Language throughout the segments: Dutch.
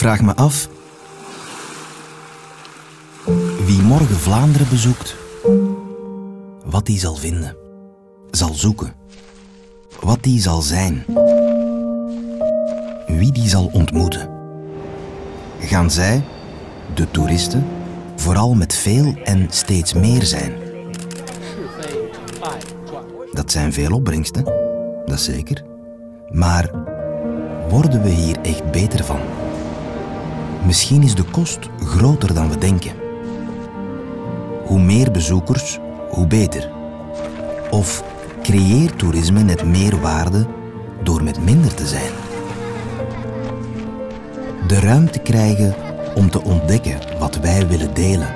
vraag me af wie morgen Vlaanderen bezoekt, wat die zal vinden, zal zoeken, wat die zal zijn, wie die zal ontmoeten. Gaan zij, de toeristen, vooral met veel en steeds meer zijn? Dat zijn veel opbrengsten, dat zeker. Maar worden we hier echt beter van? Misschien is de kost groter dan we denken. Hoe meer bezoekers, hoe beter. Of creëert toerisme net meer waarde door met minder te zijn? De ruimte krijgen om te ontdekken wat wij willen delen.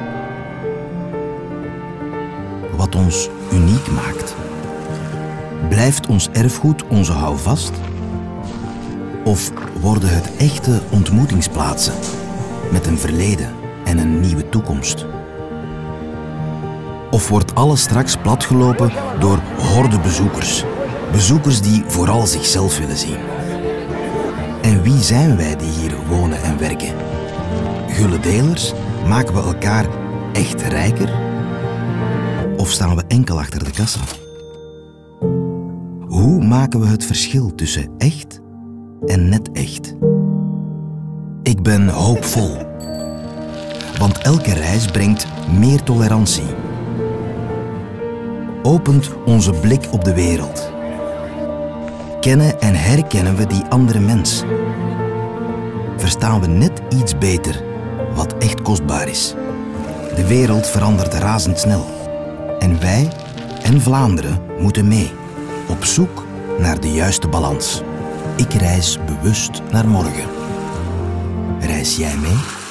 Wat ons uniek maakt. Blijft ons erfgoed onze houvast? Of worden het echte ontmoetingsplaatsen met een verleden en een nieuwe toekomst? Of wordt alles straks platgelopen door horde bezoekers? Bezoekers die vooral zichzelf willen zien. En wie zijn wij die hier wonen en werken? Gulle delers? Maken we elkaar echt rijker? Of staan we enkel achter de kassa? Hoe maken we het verschil tussen echt en net echt? Ik ben hoopvol. Want elke reis brengt meer tolerantie. Opent onze blik op de wereld. Kennen en herkennen we die andere mens. Verstaan we net iets beter wat echt kostbaar is. De wereld verandert razendsnel. En wij en Vlaanderen moeten mee. Op zoek naar de juiste balans. Ik reis bewust naar morgen. Reis jij mee?